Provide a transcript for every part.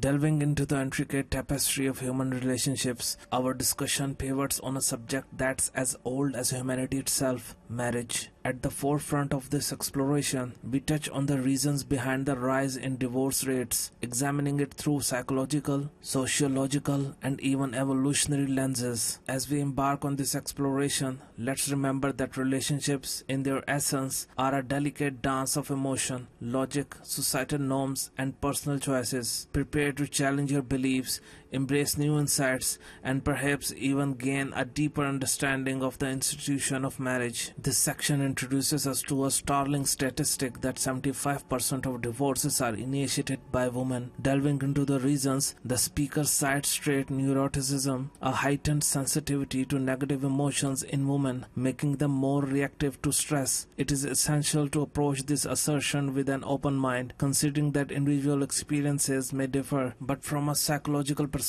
Delving into the intricate tapestry of human relationships, our discussion pivots on a subject that's as old as humanity itself marriage. At the forefront of this exploration, we touch on the reasons behind the rise in divorce rates, examining it through psychological, sociological, and even evolutionary lenses. As we embark on this exploration, let's remember that relationships, in their essence, are a delicate dance of emotion, logic, societal norms, and personal choices. Prepare to challenge your beliefs, embrace new insights, and perhaps even gain a deeper understanding of the institution of marriage. This section introduces us to a startling statistic that 75% of divorces are initiated by women. Delving into the reasons, the speaker cites trait neuroticism, a heightened sensitivity to negative emotions in women, making them more reactive to stress. It is essential to approach this assertion with an open mind, considering that individual experiences may differ, but from a psychological perspective,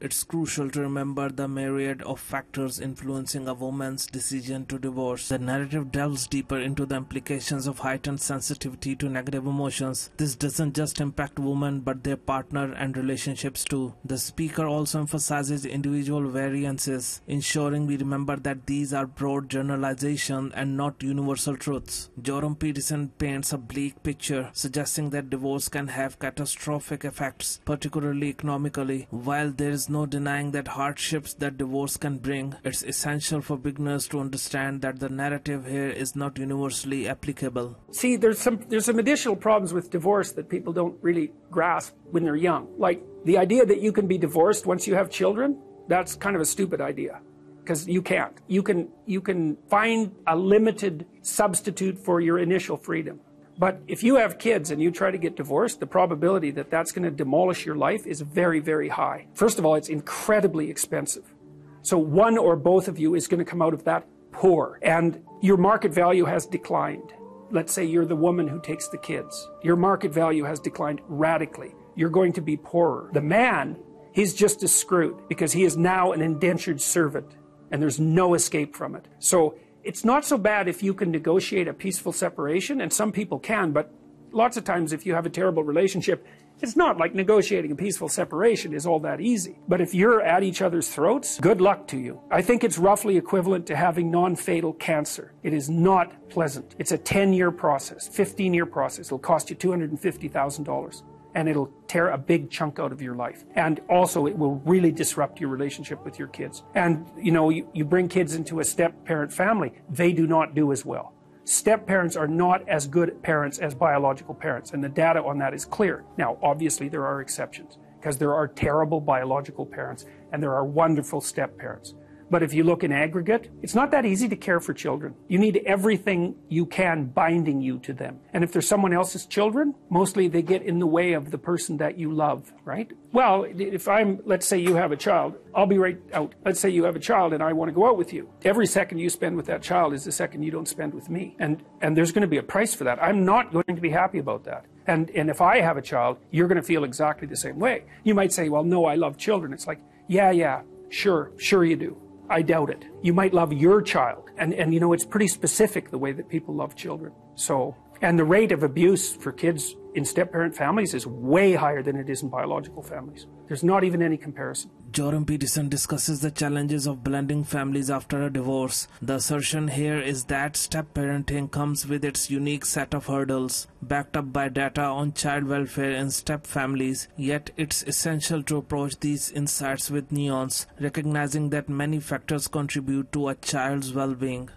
it's crucial to remember the myriad of factors influencing a woman's decision to divorce. The narrative delves deeper into the implications of heightened sensitivity to negative emotions. This doesn't just impact women but their partner and relationships too. The speaker also emphasizes individual variances, ensuring we remember that these are broad generalizations and not universal truths. Jordan Peterson paints a bleak picture, suggesting that divorce can have catastrophic effects, particularly economically. While there is no denying that hardships that divorce can bring, it's essential for beginners to understand that the narrative here is not universally applicable. See, there's some there's some additional problems with divorce that people don't really grasp when they're young. Like the idea that you can be divorced once you have children, that's kind of a stupid idea because you can't. You can you can find a limited substitute for your initial freedom. But if you have kids and you try to get divorced, the probability that that's going to demolish your life is very, very high. First of all, it's incredibly expensive. So one or both of you is going to come out of that poor. And your market value has declined. Let's say you're the woman who takes the kids. Your market value has declined radically. You're going to be poorer. The man, he's just as screwed because he is now an indentured servant and there's no escape from it. So it's not so bad if you can negotiate a peaceful separation, and some people can, but lots of times if you have a terrible relationship, it's not like negotiating a peaceful separation is all that easy. But if you're at each other's throats, good luck to you. I think it's roughly equivalent to having non-fatal cancer. It is not pleasant. It's a 10-year process, 15-year process. It'll cost you $250,000 and it'll tear a big chunk out of your life. And also, it will really disrupt your relationship with your kids. And, you know, you, you bring kids into a step parent family, they do not do as well. Step parents are not as good parents as biological parents, and the data on that is clear. Now, obviously, there are exceptions because there are terrible biological parents and there are wonderful step parents. But if you look in aggregate, it's not that easy to care for children. You need everything you can binding you to them. And if there's someone else's children, mostly they get in the way of the person that you love, right? Well, if I'm, let's say you have a child, I'll be right out. Let's say you have a child and I want to go out with you. Every second you spend with that child is the second you don't spend with me. And, and there's going to be a price for that. I'm not going to be happy about that. And, and if I have a child, you're going to feel exactly the same way. You might say, well, no, I love children. It's like, yeah, yeah, sure, sure you do. I doubt it. You might love your child. And, and you know, it's pretty specific the way that people love children. So, and the rate of abuse for kids in step parent families is way higher than it is in biological families. There's not even any comparison. Jordan Peterson discusses the challenges of blending families after a divorce. The assertion here is that step parenting comes with its unique set of hurdles, backed up by data on child welfare in step families, yet it's essential to approach these insights with nuance, recognizing that many factors contribute to a child's well being.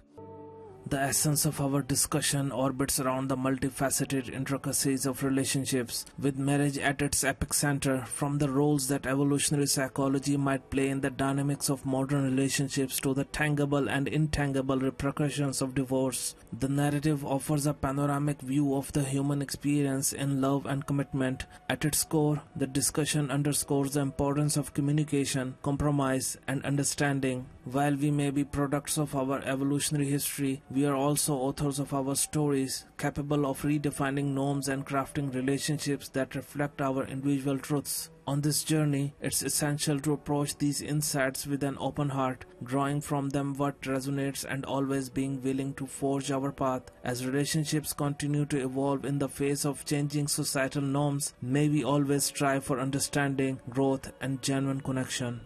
The essence of our discussion orbits around the multifaceted intricacies of relationships, with marriage at its epicenter, from the roles that evolutionary psychology might play in the dynamics of modern relationships to the tangible and intangible repercussions of divorce. The narrative offers a panoramic view of the human experience in love and commitment. At its core, the discussion underscores the importance of communication, compromise, and understanding. While we may be products of our evolutionary history, we are also authors of our stories, capable of redefining norms and crafting relationships that reflect our individual truths. On this journey, it's essential to approach these insights with an open heart, drawing from them what resonates and always being willing to forge our path. As relationships continue to evolve in the face of changing societal norms, may we always strive for understanding, growth, and genuine connection.